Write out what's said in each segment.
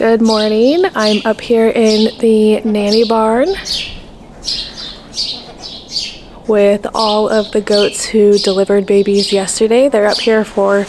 Good morning. I'm up here in the nanny barn with all of the goats who delivered babies yesterday. They're up here for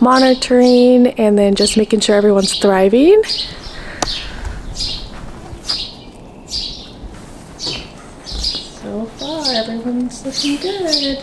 monitoring and then just making sure everyone's thriving. So far, everyone's looking good.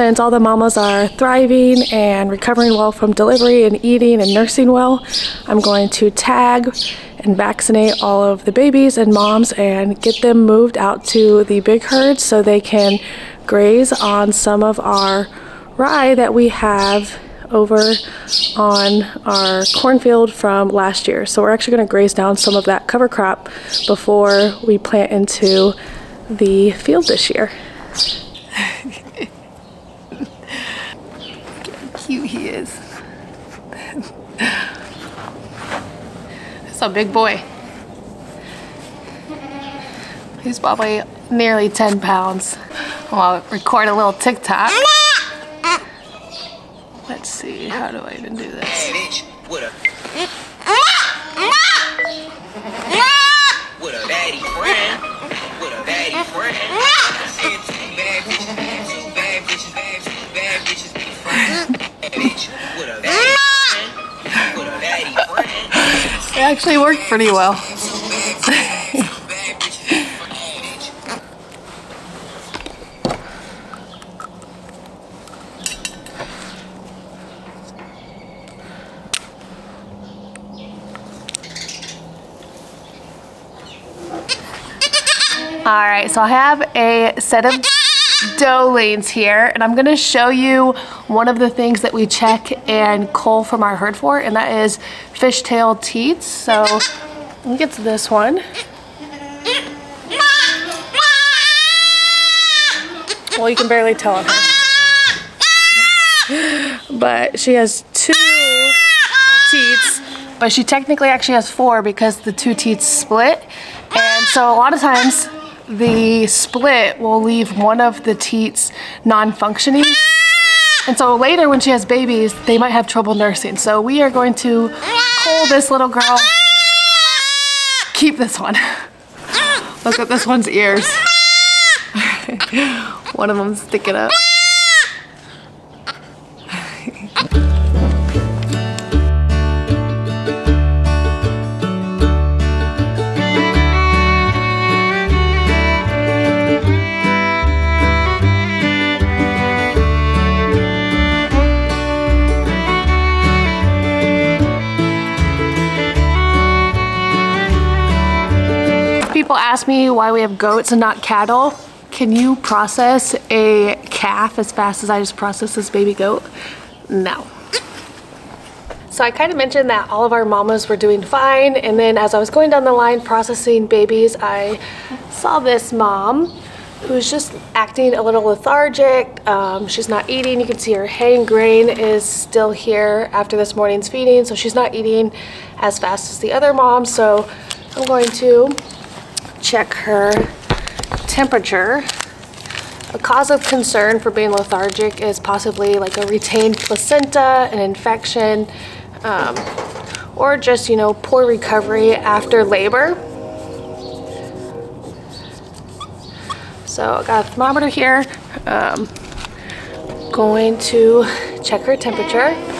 Since all the mamas are thriving and recovering well from delivery and eating and nursing well, I'm going to tag and vaccinate all of the babies and moms and get them moved out to the big herd so they can graze on some of our rye that we have over on our cornfield from last year. So we're actually going to graze down some of that cover crop before we plant into the field this year. cute he is. That's a big boy. He's probably nearly 10 pounds. I'll record a little TikTok. Let's see, how do I even do this? What a daddy friend. What a daddy friend. Actually worked pretty well. All right, so I have a set of doelings here and I'm gonna show you one of the things that we check and cull from our herd for and that is fishtail teats. So me get to this one. Well, you can barely tell on her. But she has two teats, but she technically actually has four because the two teats split. And so a lot of times the split will leave one of the teats non-functioning. And so later when she has babies, they might have trouble nursing. So we are going to pull this little girl. Keep this one. Look at this one's ears. one of them's sticking up. Me why we have goats and not cattle. Can you process a calf as fast as I just processed this baby goat? No. So I kind of mentioned that all of our mamas were doing fine and then as I was going down the line processing babies, I saw this mom who's just acting a little lethargic. Um, she's not eating. You can see her hay and grain is still here after this morning's feeding, so she's not eating as fast as the other mom. So I'm going to check her temperature. A cause of concern for being lethargic is possibly like a retained placenta, an infection, um, or just, you know, poor recovery after labor. So I got a thermometer here. Um, going to check her temperature.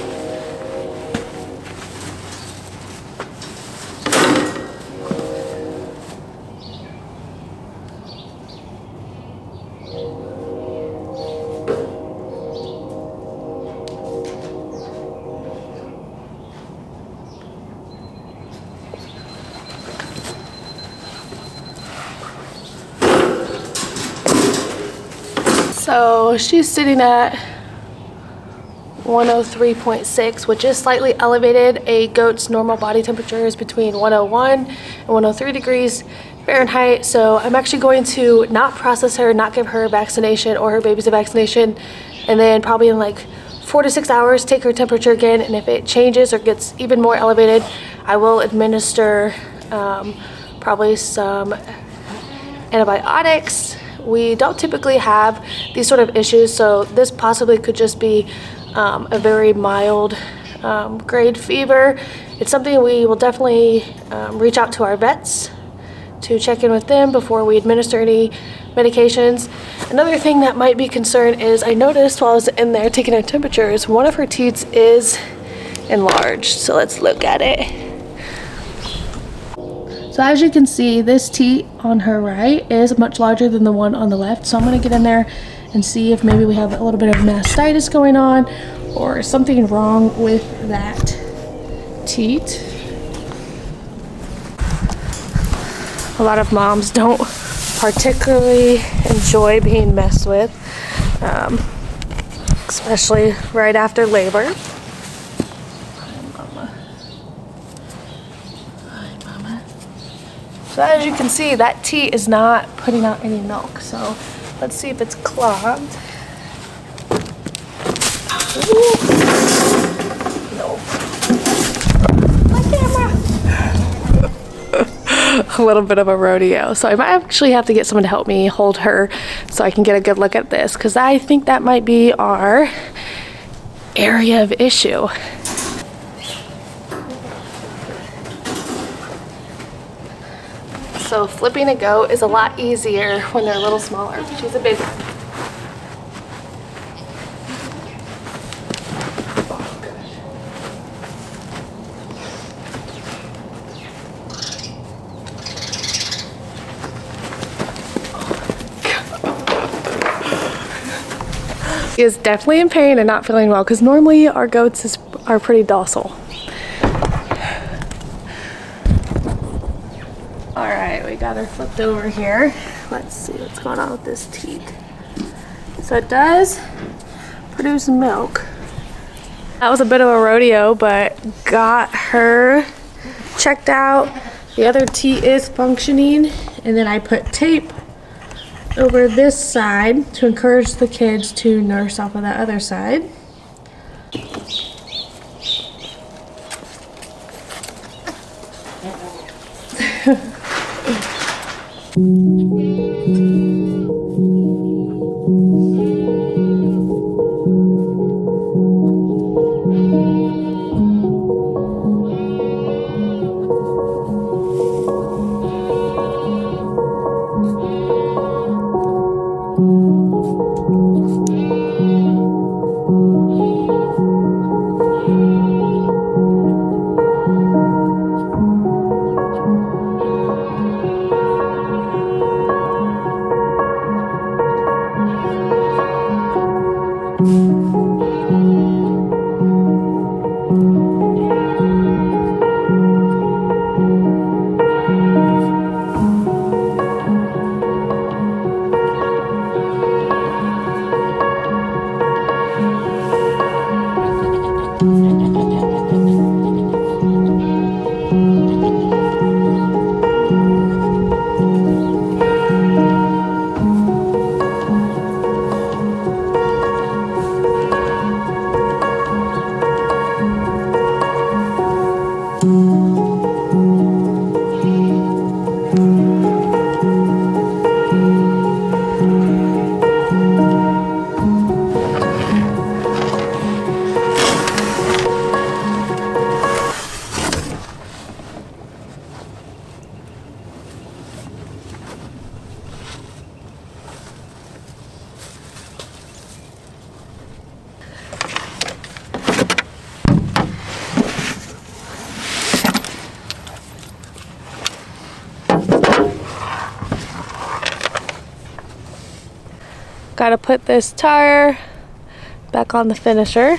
So she's sitting at 103.6, which is slightly elevated. A goat's normal body temperature is between 101 and 103 degrees Fahrenheit. So I'm actually going to not process her, not give her vaccination or her babies a vaccination, and then probably in like four to six hours, take her temperature again. And if it changes or gets even more elevated, I will administer um, probably some antibiotics we don't typically have these sort of issues, so this possibly could just be um, a very mild um, grade fever. It's something we will definitely um, reach out to our vets to check in with them before we administer any medications. Another thing that might be concerned is I noticed while I was in there taking her temperatures, one of her teats is enlarged. So let's look at it. So as you can see, this teat on her right is much larger than the one on the left. So I'm gonna get in there and see if maybe we have a little bit of mastitis going on or something wrong with that teat. A lot of moms don't particularly enjoy being messed with, um, especially right after labor. So as you can see, that teat is not putting out any milk. So let's see if it's clogged. a little bit of a rodeo. So I might actually have to get someone to help me hold her so I can get a good look at this because I think that might be our area of issue. So flipping a goat is a lot easier when they're a little smaller. She's a big one. is definitely in pain and not feeling well because normally our goats is, are pretty docile. All right, we got her flipped over here. Let's see what's going on with this teat. So it does produce milk. That was a bit of a rodeo, but got her checked out. The other teat is functioning, and then I put tape over this side to encourage the kids to nurse off of that other side. Gotta put this tire back on the finisher.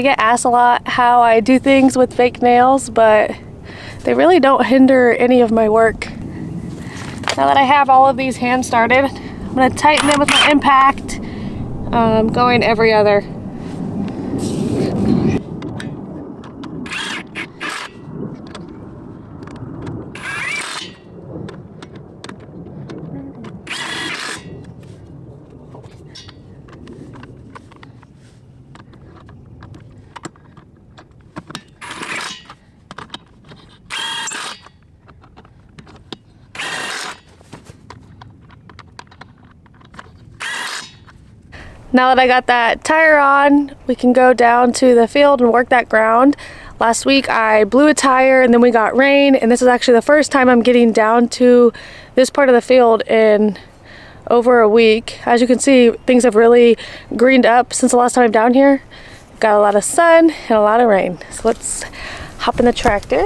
I get asked a lot how I do things with fake nails, but they really don't hinder any of my work. Now that I have all of these hand started, I'm gonna tighten them with my impact, um, going every other. Now that I got that tire on, we can go down to the field and work that ground. Last week I blew a tire and then we got rain and this is actually the first time I'm getting down to this part of the field in over a week. As you can see, things have really greened up since the last time I'm down here. Got a lot of sun and a lot of rain. So let's hop in the tractor.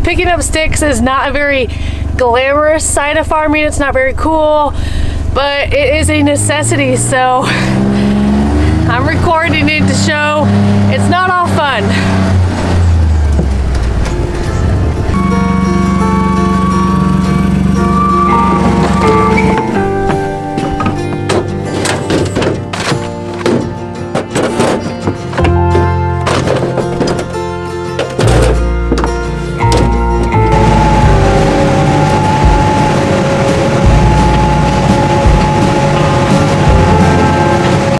picking up sticks is not a very glamorous side of farming. It's not very cool, but it is a necessity. So I'm recording it to show it's not all fun.